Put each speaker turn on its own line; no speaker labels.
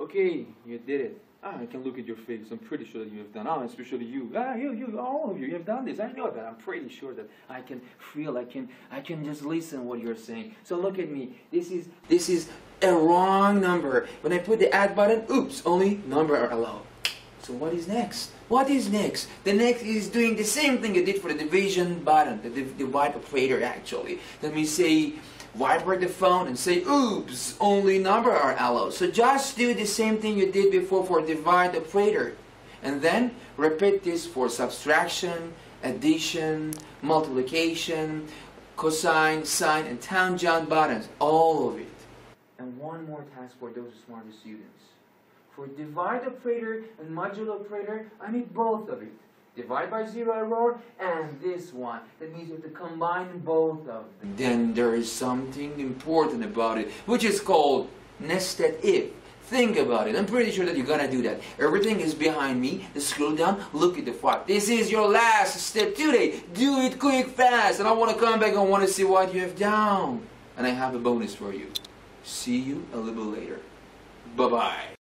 Okay, you did it. Ah, I can look at your face. I'm pretty sure that you have done. Ah, especially you. Ah, you, you, all of you, you have done this. I know that. I'm pretty sure that I can feel. I can, I can just listen what you're saying. So look at me. This is, this is a wrong number. When I put the add button, oops, only number are allowed. So what is next? What is next? The next is doing the same thing you did for the division button, the div divide operator actually. Let me say vibrate the phone and say, oops, only number are allowed. So just do the same thing you did before for divide operator. And then repeat this for subtraction, addition, multiplication, cosine, sine, and tangent buttons, all of it. And one more task for those smarter students. For divide operator and modulo operator, I need both of it. Divide by zero error and this one. That means you have to combine both of them. Then there is something important about it, which is called nested if. Think about it. I'm pretty sure that you're gonna do that. Everything is behind me. Scroll down, look at the file. This is your last step today. Do it quick, fast. And I want to come back and want to see what you have done. And I have a bonus for you. See you a little later. Bye-bye.